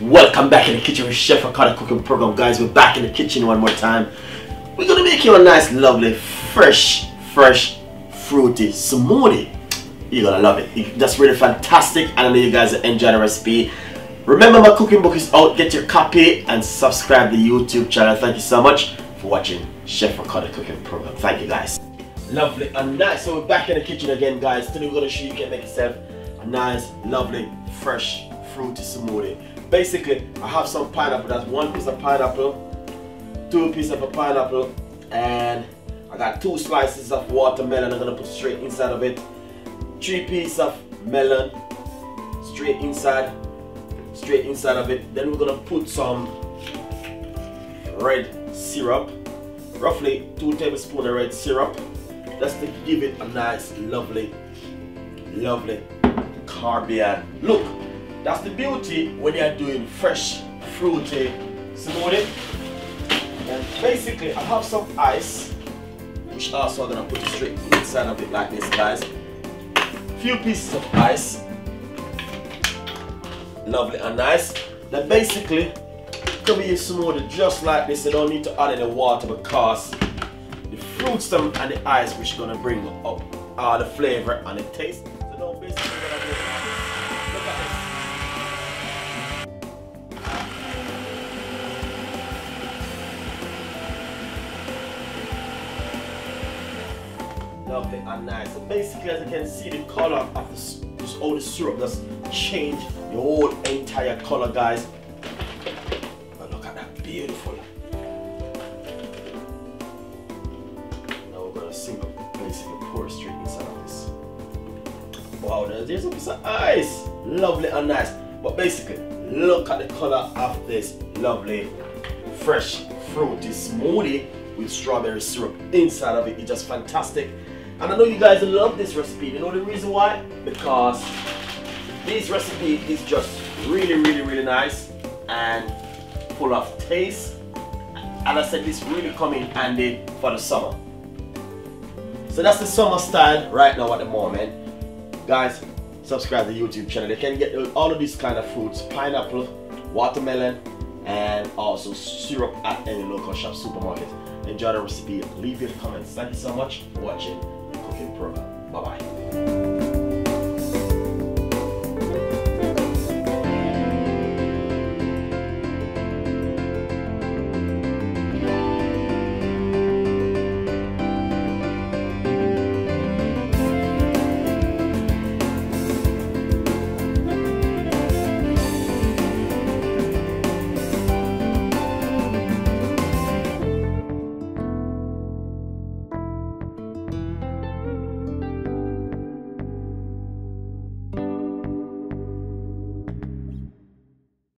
Welcome back in the kitchen with Chef Ricardo cooking program, guys. We're back in the kitchen one more time. We're gonna make you a nice, lovely, fresh, fresh, fruity smoothie. You're gonna love it. That's really fantastic, and I know you guys enjoy the recipe. Remember, my cooking book is out. Get your copy and subscribe to the YouTube channel. Thank you so much for watching Chef Ricardo cooking program. Thank you, guys. Lovely and nice. So we're back in the kitchen again, guys. Today we're gonna show you can make yourself a nice, lovely, fresh, fruity smoothie basically I have some pineapple. That's one piece of pineapple two pieces of pineapple and I got two slices of watermelon. I'm gonna put straight inside of it. Three pieces of melon straight inside straight inside of it. Then we're gonna put some red syrup roughly two tablespoons of red syrup just to give it a nice lovely lovely Caribbean look that's the beauty when you're doing fresh, fruity smoothie. And basically, I have some ice, which also I'm gonna put straight inside of it like this, guys. Few pieces of ice, lovely and nice. Now, basically, cover your smoothie just like this. You don't need to add any water because the fruit stem and the ice, which is gonna bring up all the flavor and the taste. Lovely and nice. So basically, as you can see, the color of this, this all the syrup does change the whole entire color, guys. But look at that, beautiful. Now we're gonna simple, basically pour straight inside of this. Wow, there's a piece of ice. Lovely and nice. But basically, look at the color of this lovely, fresh, fruity smoothie with strawberry syrup inside of it. It's just fantastic. And I know you guys love this recipe. You know the reason why? Because this recipe is just really, really, really nice and full of taste. And I said this really come in handy for the summer. So that's the summer style right now at the moment. Guys, subscribe to the YouTube channel. You can get all of these kind of fruits, pineapple, watermelon, and also syrup at any local shop supermarket. Enjoy the recipe. Leave your comments. Thank you so much for watching program. Bye bye.